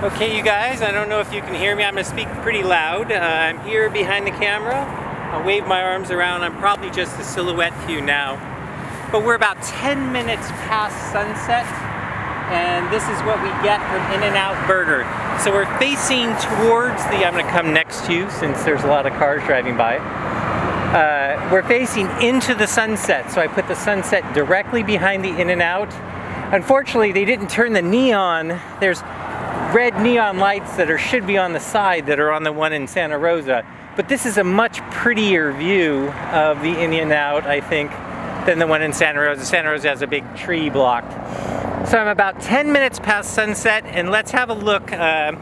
Okay, you guys, I don't know if you can hear me. I'm going to speak pretty loud. Uh, I'm here behind the camera. I'll wave my arms around. I'm probably just a silhouette to you now. But we're about 10 minutes past sunset, and this is what we get from In-N-Out Burger. So we're facing towards the, I'm going to come next to you since there's a lot of cars driving by. Uh, we're facing into the sunset, so I put the sunset directly behind the In-N-Out. Unfortunately, they didn't turn the neon. There's red neon lights that are should be on the side that are on the one in Santa Rosa. But this is a much prettier view of the In-N-Out, I think, than the one in Santa Rosa. Santa Rosa has a big tree blocked. So I'm about 10 minutes past sunset, and let's have a look uh,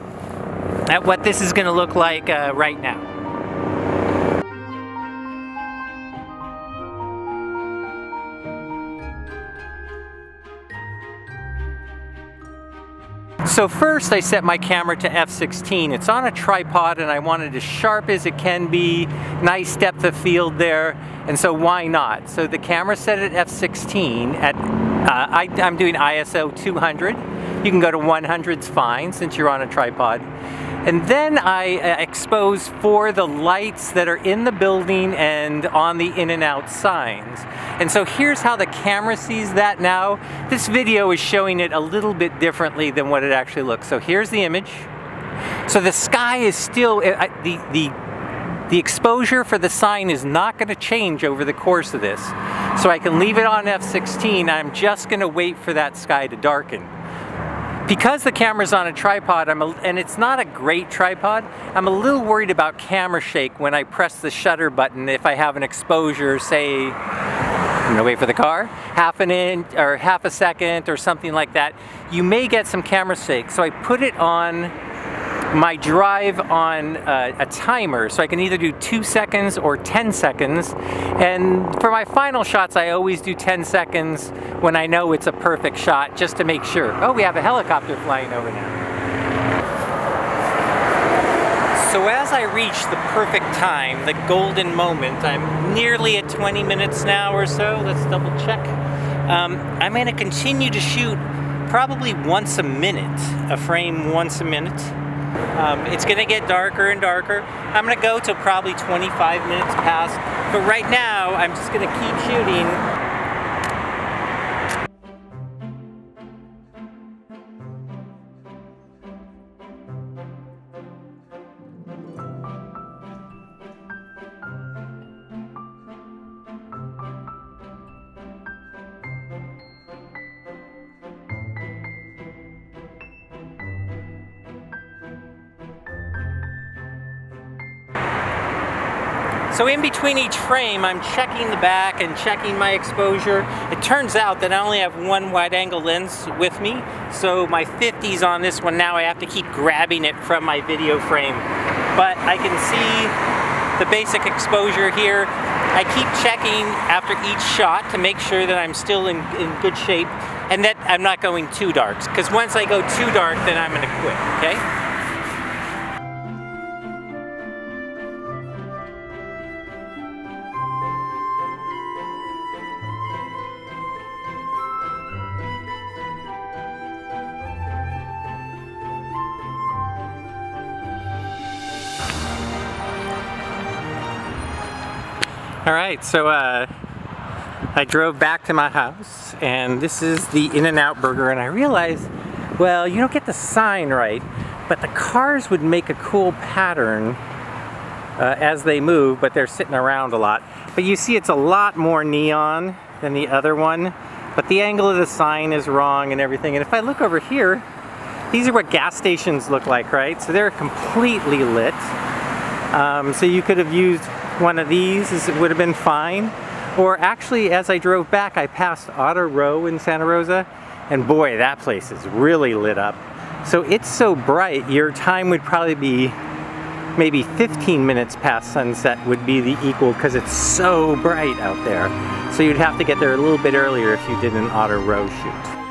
at what this is going to look like uh, right now. So first I set my camera to f16. It's on a tripod and I want it as sharp as it can be, nice depth of field there, and so why not? So the camera set at f16 at, uh, I, I'm doing ISO 200. You can go to 100's fine since you're on a tripod. And then I uh, expose for the lights that are in the building and on the In-N-Out signs. And so here's how the camera sees that now. This video is showing it a little bit differently than what it actually looks. So here's the image. So the sky is still, uh, the, the, the exposure for the sign is not going to change over the course of this. So I can leave it on f16. I'm just going to wait for that sky to darken because the camera's on a tripod, I'm a, and it's not a great tripod, I'm a little worried about camera shake when I press the shutter button if I have an exposure, say, I'm gonna wait for the car, half an inch or half a second or something like that. You may get some camera shake. So I put it on my drive on uh, a timer so I can either do two seconds or 10 seconds and for my final shots I always do 10 seconds when I know it's a perfect shot just to make sure. Oh we have a helicopter flying over now. So as I reach the perfect time, the golden moment, I'm nearly at 20 minutes now or so, let's double check. Um, I'm going to continue to shoot probably once a minute, a frame once a minute. Um, it's going to get darker and darker. I'm going to go till probably 25 minutes past, but right now I'm just going to keep shooting So in between each frame, I'm checking the back and checking my exposure. It turns out that I only have one wide angle lens with me, so my 50's on this one now, I have to keep grabbing it from my video frame. But I can see the basic exposure here. I keep checking after each shot to make sure that I'm still in, in good shape and that I'm not going too dark. Because once I go too dark, then I'm gonna quit, okay? All right, so uh, I drove back to my house and this is the In-N-Out Burger and I realized, well, you don't get the sign right, but the cars would make a cool pattern uh, as they move, but they're sitting around a lot. But you see it's a lot more neon than the other one, but the angle of the sign is wrong and everything. And if I look over here, these are what gas stations look like, right? So they're completely lit. Um, so you could have used one of these, it would have been fine. Or actually, as I drove back, I passed Auto Row in Santa Rosa, and boy, that place is really lit up. So it's so bright, your time would probably be maybe 15 minutes past sunset would be the equal because it's so bright out there. So you'd have to get there a little bit earlier if you did an Auto row shoot.